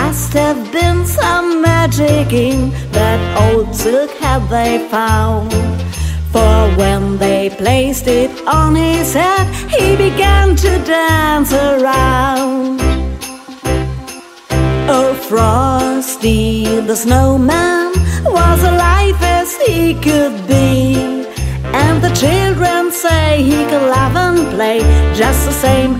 Must have been some magic in that old silk hat they found. For when they placed it on his head, he began to dance around. Oh, Frosty the snowman was alive as he could be. And the children say he could laugh and play just the same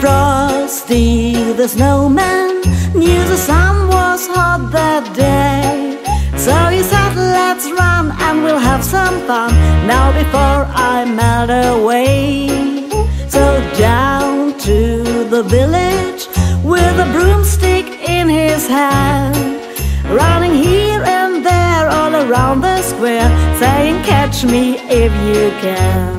Frosty the snowman knew the sun was hot that day So he said let's run and we'll have some fun Now before I melt away So down to the village with a broomstick hand, running here and there all around the square, saying, Catch me if you can.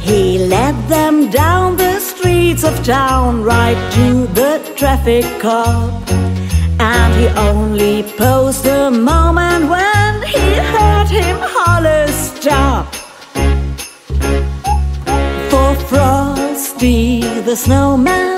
He led them down the streets of town, right to the traffic cop. And he only paused a moment when he heard him holler, Stop! For Frosty the snowman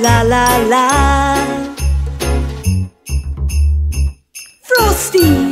la la la. Frosty!